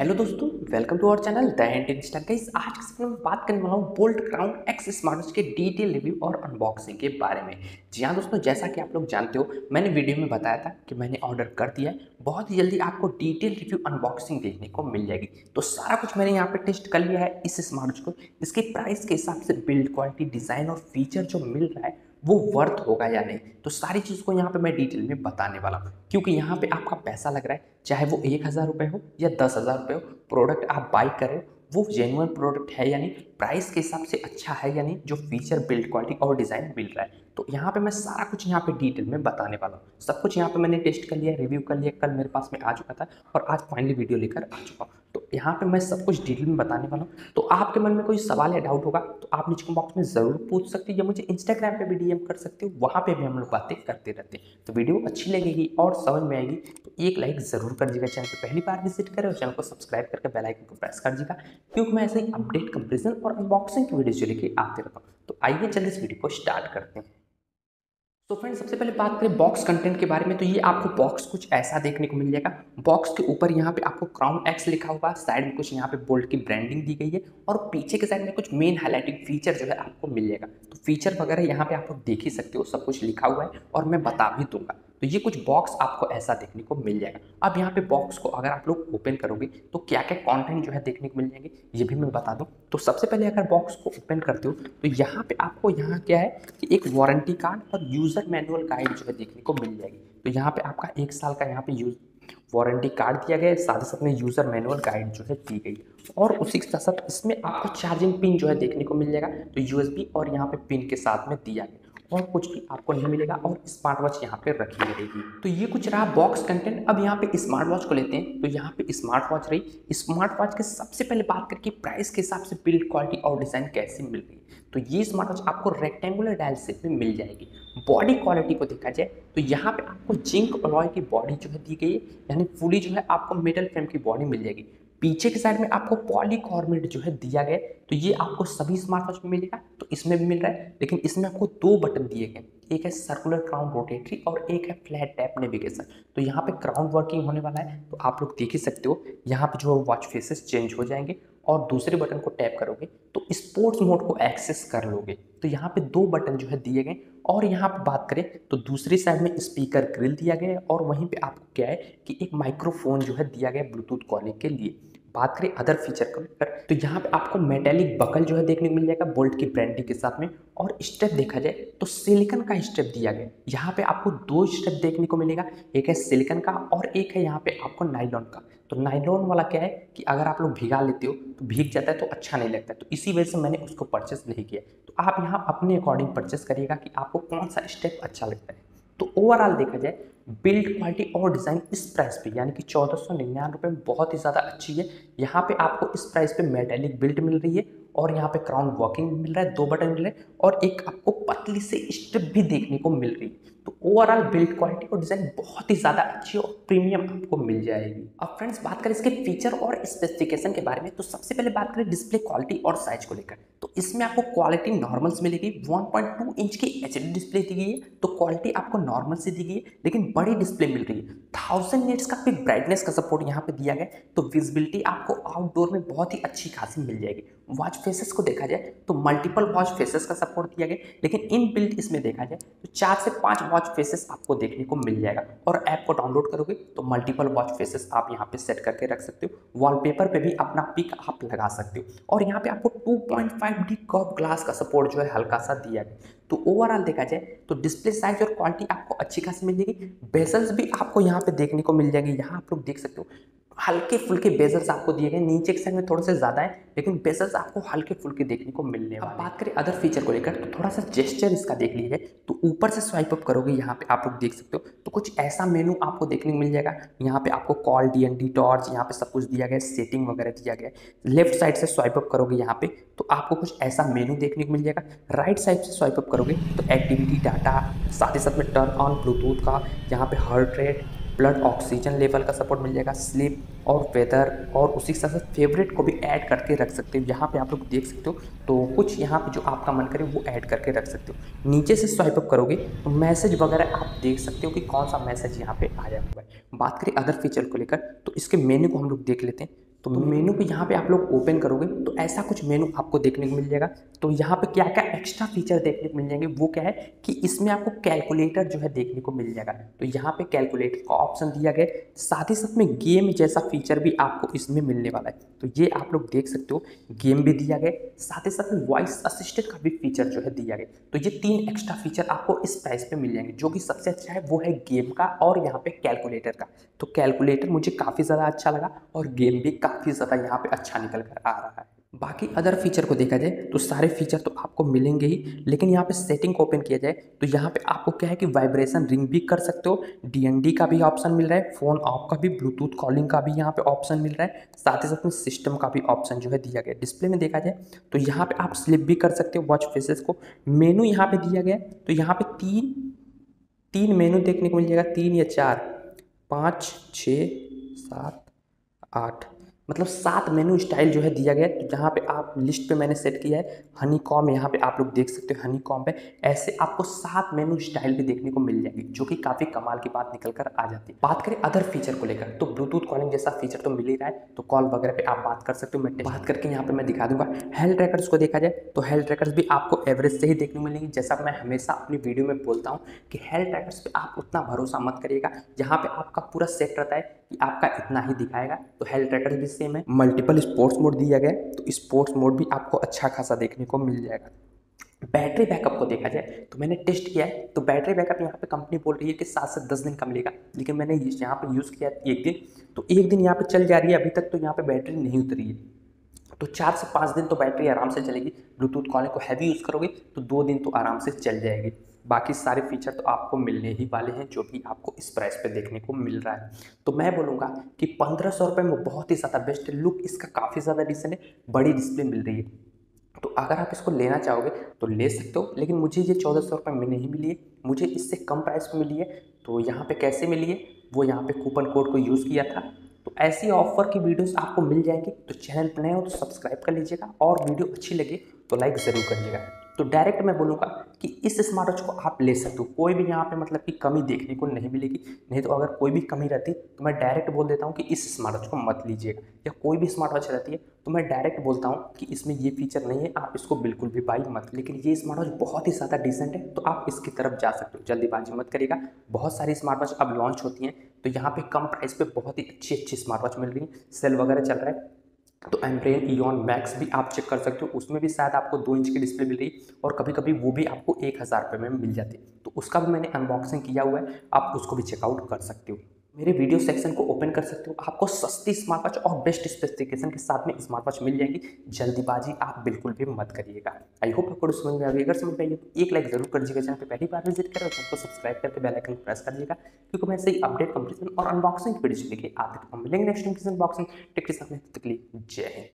Hello दोस्तों welcome to our channel the end insta guys आज के समय में बात करने वाला हूँ बोल्ट क्राउन एक्स स्मार्ट के डिटेल रिव्यू और अनबॉक्सिंग के बारे में। जी हाँ दोस्तों, जैसा कि आप लोग जानते हो, मैंने वीडियो में बताया था कि मैंने ऑर्डर कर दिया है। बहुत ही जल्दी आपको डिटेल रिव्यू अनबॉक्सिंग देखने को मिल जाएगी। तो सारा कुछ मैंने यहाँ पे टेस्ट कर लिया है इस स्मार्ट को। इसके प्राइस के हिसाब से बिल्ड क्वालिटी डिज़ाइन और फीचर जो मिल रहा है वो वर्थ होगा या नहीं? तो सारी चीज़ को यहाँ पे मैं डिटेल में बताने वाला हूँ। क्योंकि यहाँ पे आपका पैसा लग रहा है, चाहे वो एक हज़ार रुपये हो या दस हज़ार रुपये हो प्रोडक्ट आप बाई करें वो जेनुअन प्रोडक्ट है या नहीं प्राइस के हिसाब से अच्छा है या नहीं, जो फीचर बिल्ड क्वालिटी और डिज़ाइन मिल रहा है। तो यहाँ पे मैं सारा कुछ यहाँ पे डिटेल में बताने वाला हूँ। सब कुछ यहाँ पे मैंने टेस्ट कर लिया रिव्यू कर लिया, कल मेरे पास में आ चुका था और आज फाइनली वीडियो लेकर आ चुका हूँ। तो यहाँ पे मैं सब कुछ डिटेल में बताने वाला हूँ। तो आपके मन में कोई सवाल या डाउट होगा तो आप नीचे बॉक्स में ज़रूर पूछ सकते हो या मुझे इंस्टाग्राम पे भी डीएम कर सकते हो, वहाँ पे भी हम लोग बातें करते रहते हैं। तो वीडियो अच्छी लगेगी और समझ में आएगी तो एक लाइक ज़रूर कर दीजिएगा। चैनल पर पहली बार विज़िट करें और चैनल को सब्सक्राइब करके बेलाइकन को प्रेस कर दीजिएगा, क्योंकि मैं ऐसे ही अपडेट कंपेरिजन और अनबॉक्सिंग की वीडियो जो लेके आते रहता हूँ। तो आइए चलिए इस वीडियो को स्टार्ट करते हैं। तो फ्रेंड सबसे पहले बात करें बॉक्स कंटेंट के बारे में तो ये आपको बॉक्स कुछ ऐसा देखने को मिल जाएगा। बॉक्स के ऊपर यहाँ पे आपको क्राउन एक्स लिखा हुआ साइड में कुछ यहाँ पे बोल्ट की ब्रांडिंग दी गई है और पीछे के साइड में कुछ मेन हाईलाइटिंग फीचर जो है आपको मिल जाएगा। तो फीचर वगैरह यहाँ पे आप देख ही सकते हो, सब कुछ लिखा हुआ है और मैं बता भी दूँगा। तो ये कुछ बॉक्स आपको ऐसा देखने को मिल जाएगा। अब यहाँ पे बॉक्स को अगर आप लोग ओपन करोगे तो क्या क्या कंटेंट जो है देखने को मिल जाएँगे, ये भी मैं बता दूँ। तो सबसे पहले अगर बॉक्स को ओपन करते हो तो यहाँ पे आपको यहाँ क्या है कि एक वारंटी कार्ड और यूज़र मैनुअल गाइड जो है देखने को मिल जाएगी। तो यहाँ पर आपका एक साल का यहाँ पे यूज़ वारंटी कार्ड दिया गया है, साथ ही साथ में यूज़र मैनुअल गाइड जो है दी गई और उसी के साथ साथ इसमें आपको चार्जिंग पिन जो है देखने को मिल जाएगा तो यूएसबी और यहाँ पे पिन के साथ में दिया गया। और कुछ भी आपको नहीं मिलेगा और स्मार्ट वॉच यहाँ पे रखी रहेगी। तो ये कुछ रहा बॉक्स कंटेंट अब यहाँ पे स्मार्ट वॉच को लेते हैं। तो यहाँ पे स्मार्ट वॉच रही। स्मार्ट वॉच के सबसे पहले बात करके प्राइस के हिसाब से बिल्ड क्वालिटी और डिज़ाइन कैसे मिल रही तो ये स्मार्ट वॉच आपको रेक्टेंगुलर डायल सेप में मिल जाएगी। बॉडी क्वालिटी को देखा जाए तो यहाँ पे आपको जिंक अलॉय की बॉडी जो है दी गई है, यानी फुली जो है आपको मेटल फ्रेम की बॉडी मिल जाएगी। पीछे के साइड में आपको पॉलीकॉर्मेट जो है दिया गया तो ये आपको सभी स्मार्ट वॉच में मिलेगा। इसमें भी मिल रहा है, लेकिन इसमें आपको दो बटन दिए गए एक है सर्कुलर क्राउन रोटेटरी और एक है फ्लैट टैप नेविगेशन तो यहाँ पे क्राउन वर्किंग होने वाला है तो आप लोग देख ही सकते हो, यहाँ पे जो वॉच फेसेस चेंज हो जाएँगे और दूसरे बटन को टैप करोगे तो स्पोर्ट्स मोड को एक्सेस कर लोगे। तो यहाँ पे दो बटन जो है दिए गए, और यहाँ पे बात करें तो दूसरी साइड में स्पीकर ग्रिल दिया गया है, और वहीं पे आपको क्या है कि एक माइक्रोफोन जो है दिया गया ब्लूटूथ कॉलिंग के लिए। बात करें अदर फीचर को तो यहाँ पे आपको मेटेलिक बकल जो है देखने को मिल जाएगा बोल्ट की ब्रांडिंग के साथ में, और स्टेप देखा जाए तो सिलिकन का स्टेप दिया गया। यहाँ पे आपको दो स्टेप देखने को मिलेगा, एक है सिलिकन का और एक है यहाँ पे आपको नाइलॉन का। तो नाइलॉन वाला क्या है कि अगर आप लोग भिगा लेते हो तो भीग जाता है तो अच्छा नहीं लगता तो इसी वजह से मैंने उसको परचेस नहीं किया। तो आप यहाँ अपने अकॉर्डिंग परचेस करिएगा कि आपको कौन सा स्टेप अच्छा लगता है। तो ओवरऑल देखा जाए बिल्ड क्वालिटी और डिज़ाइन इस प्राइस पे, यानी कि चौदह सौ निन्यानवे रुपए में बहुत ही ज़्यादा अच्छी है। यहाँ पे आपको इस प्राइस पे मेटेलिक बिल्ट मिल रही है। और यहाँ पे क्राउन वॉकिंग मिल रहा है, दो बटन मिल रहे हैं और एक आपको पतली से स्ट्रिप भी देखने को मिल रही है। तो ओवरऑल बिल्ड क्वालिटी और डिज़ाइन बहुत ही ज़्यादा अच्छी और प्रीमियम आपको मिल जाएगी। अब फ्रेंड्स बात करें इसके फीचर और स्पेसिफिकेशन के बारे में तो सबसे पहले बात करें डिस्प्ले क्वालिटी और साइज़ को लेकर। तो इसमें आपको क्वालिटी नॉर्मल्स मिलेगी 1.2 इंच की एचडी डिस्प्ले दी गई है तो क्वालिटी आपको नॉर्मल से दी गई है, लेकिन बड़ी डिस्प्ले मिल रही है। थाउज़ेंड नेट्स का भी ब्राइटनेस का सपोर्ट यहाँ पे दिया गया तो विजिबिलिटी आपको आउटडोर में बहुत ही अच्छी खासी मिल जाएगी। वॉच फेसेस को देखा जाए तो मल्टीपल वॉच फेसेस का सपोर्ट दिया गया। लेकिन इन बिल्ड इसमें देखा जाए तो चार से पाँच वॉच फेसेस आपको देखने को मिल जाएगा। और ऐप को डाउनलोड करोगे तो मल्टीपल वॉच फेसेस आप यहाँ पे सेट करके रख सकते हो। वॉलपेपर पे भी अपना पिक आप लगा सकते हो। और यहाँ पे आपको 2.5 डी कॉप ग्लास का सपोर्ट जो है हल्का सा दिया गया। तो ओवरऑल देखा जाए तो डिस्प्ले साइज़ और क्वालिटी आपको अच्छी खासी मिल जाएगी। बेजल्स भी आपको यहाँ पे देखने को मिल जाएगी। यहाँ आप लोग देख सकते हो हल्के फुल्के बेजल्स आपको दिए गए। नीचे के साइड में थोड़े से ज़्यादा है लेकिन बेजल्स आपको हल्के फुल्के देखने को मिलने अब बात करें अदर फीचर को लेकर तो थोड़ा सा जेस्चर इसका देख लीजिए। तो ऊपर से स्वाइप अप करोगे यहाँ पे आप लोग देख सकते हो। तो कुछ ऐसा मेनू आपको देखने को मिल जाएगा। यहाँ पे आपको call D N D torch यहाँ पे सब कुछ दिया गया सेटिंग वगैरह दिया गया। लेफ़्ट साइड से स्वाइप अप करोगे यहाँ पे तो आपको कुछ ऐसा मेनू देखने को मिल जाएगा। राइट साइड से स्वाइप अप करोगे तो एक्टिविटी डाटा साथ ही साथ में टर्न ऑन ब्लूटूथ का यहाँ पे heart rate blood oxygen level का सपोर्ट मिल जाएगा स्लीप और वेदर, और उसी के साथ साथ फेवरेट को भी ऐड करके रख सकते हो। यहाँ पे आप लोग देख सकते हो तो कुछ यहाँ पे जो आपका मन करे वो ऐड करके रख सकते हो। नीचे से स्वाइप अप करोगे तो मैसेज वगैरह आप देख सकते हो कि कौन सा मैसेज यहाँ पे आया हुआ है। बात करें अदर फीचर को लेकर तो इसके मेन्यू को हम लोग देख लेते हैं। तो मेनू पे यहाँ पे आप लोग ओपन करोगे तो ऐसा कुछ मेनू आपको देखने को मिल जाएगा। तो यहाँ पे क्या क्या एक्स्ट्रा फीचर देखने को मिल जाएँगे, वो क्या है कि इसमें आपको कैलकुलेटर जो है देखने को मिल जाएगा। तो यहाँ पे कैलकुलेटर का ऑप्शन दिया गया साथ ही साथ में गेम जैसा फीचर भी आपको इसमें मिलने वाला है। तो ये आप लोग देख सकते हो गेम भी दिया गया साथ ही साथ में वॉइस असिस्टेंट का भी फीचर जो है दिया गया तो ये तीन एक्स्ट्रा फीचर आपको इस प्राइस पे मिल जाएँगे, जो कि सबसे अच्छा है, वो है गेम का और यहाँ पे कैलकुलेटर का। तो कैलकुलेटर मुझे काफ़ी ज़्यादा अच्छा लगा और गेम भी ज़्यादा यहाँ पे अच्छा निकल कर आ रहा है। बाकी अदर फीचर को देखा जाए तो सारे फीचर तो आपको मिलेंगे ही, लेकिन यहाँ पे सेटिंग को ओपन किया जाए तो यहाँ पे आपको क्या है कि वाइब्रेशन रिंग भी कर सकते हो डीएनडी का भी ऑप्शन मिल रहा है फ़ोन ऑफ़ का भी ब्लूटूथ कॉलिंग का भी यहाँ पे ऑप्शन मिल रहा है, साथ ही साथ में सिस्टम का भी ऑप्शन जो है दिया गया। डिस्प्ले में देखा जाए तो यहाँ पर आप स्लिप भी कर सकते हो वॉच फेसेस को। मेनू यहाँ पर दिया गया तो यहाँ पर तीन तीन मेनू देखने को मिल जाएगा, तीन या चार, पाँच, छः, सात, आठ मतलब सात मेनू स्टाइल जो है दिया गया है जहाँ पे आप लिस्ट पे मैंने सेट किया है हनी कॉम यहाँ पे आप लोग देख सकते हो हनी कॉम पे ऐसे आपको सात मेनू स्टाइल भी देखने को मिल जाएगी, जो कि काफ़ी कमाल की बात निकल कर आ जाती है। बात करें अदर फीचर को लेकर तो ब्लूटूथ कॉलिंग जैसा फीचर तो मिल ही रहा है तो कॉल वगैरह पे आप बात कर सकते हो, मैं बात करके यहाँ पे मैं दिखा दूँगा। हेल्थ ट्रैकर्स को देखा जाए तो हेल्थ ट्रैकर्स भी आपको एवरेज से ही देखने को मिलेंगे, जैसा मैं हमेशा अपनी वीडियो में बोलता हूँ कि हेल्थ ट्रैकर्स पे आप उतना भरोसा मत करिएगा, जहाँ पे आपका पूरा सेट रहता है कि आपका इतना ही दिखाएगा। तो हेल्थ ट्रैकर्स भी सेम है। मल्टीपल स्पोर्ट्स मोड दिया गया तो स्पोर्ट्स मोड भी आपको अच्छा खासा देखने को मिल जाएगा। बैटरी बैकअप को देखा जाए तो मैंने टेस्ट किया है। तो बैटरी बैकअप यहाँ पे कंपनी बोल रही है कि सात से दस दिन का मिलेगा। लेकिन मैंने यहाँ पे यूज़ किया एक दिन। तो एक दिन यहाँ पे चल जा रही है अभी तक तो यहाँ पे बैटरी नहीं उतरी है। तो चार से पाँच दिन तो बैटरी आराम से चलेगी। ब्लूटूथ कॉलिंग को हैवी यूज़ करोगे तो दो दिन तो आराम से चल जाएगी। बाकी सारे फीचर तो आपको मिलने ही वाले हैं, जो भी आपको इस प्राइस पे देखने को मिल रहा है। तो मैं बोलूँगा कि पंद्रह सौ रुपये में बहुत ही ज़्यादा बेस्ट है लुक इसका काफ़ी ज़्यादा डिसेंट है, बड़ी डिस्प्ले मिल रही है। तो अगर आप इसको लेना चाहोगे तो ले सकते हो, लेकिन मुझे ये चौदह सौ रुपये में नहीं मिली है, मुझे इससे कम प्राइस में मिली है। तो यहाँ पे कैसे मिली है? वो यहाँ पे कूपन कोड को यूज़ किया था। तो ऐसी ऑफ़र की वीडियोस आपको मिल जाएँगी। तो चैनल पर नए हो तो सब्सक्राइब कर लीजिएगा, और वीडियो अच्छी लगे तो लाइक ज़रूर करिएगा। तो डायरेक्ट मैं बोलूँगा कि इस स्मार्ट वॉच को आप ले सकते हो। कोई भी यहाँ पे मतलब कि कमी देखने को नहीं मिलेगी। नहीं तो अगर कोई भी कमी रहती तो मैं डायरेक्ट बोल देता हूँ कि इस स्मार्ट वॉच को मत लीजिएगा। या कोई भी स्मार्ट वॉच रहती है तो मैं डायरेक्ट बोलता हूँ कि इसमें ये फीचर नहीं है, आप इसको बिल्कुल भी बाई मत। लेकिन ये स्मार्ट वॉच बहुत ही ज़्यादा डिसेंट है तो आप इसकी तरफ़ जा सकते हो। जल्दीबाजी मत करिएगा। बहुत सारी स्मार्ट वॉच अब लॉन्च होती हैं तो यहाँ पे कम प्राइस पे बहुत ही अच्छी अच्छी स्मार्ट वॉच मिल रही है। सेल वगैरह चल रहा है। तो एम्ब्रेन ईन मैक्स भी आप चेक कर सकते हो। उसमें भी शायद आपको दो इंच की डिस्प्ले मिल रही, और कभी कभी वो भी आपको एक हज़ार रुपये में मिल जाती। तो उसका भी मैंने अनबॉक्सिंग किया हुआ है, आप उसको भी चेकआउट कर सकते हो। मेरे वीडियो सेक्शन को ओपन कर सकते हो। आपको सस्ती स्मार्ट वॉच और बेस्ट स्पेसिफिकेशन के साथ में स्मार्ट वॉच मिल जाएगी। जल्दीबाजी आप बिल्कुल भी मत करिएगा। आई होप आपको समझ में आएगी अगर समझ में आइए तो एक लाइक ज़रूर कर दीजिएगा। चैनल पे पहली बार विज़िट करें चैनल को सब्सक्राइब करके बेल आइकन प्रेस कर दीजिएगा। क्योंकि मैं सही अपडेट कंप्लीसन और अनबॉक्सिंग की वीडियो लेके आते मिलेंगे नेक्स्ट अनबॉक्सिंग टिक के साथ में जय हिंद।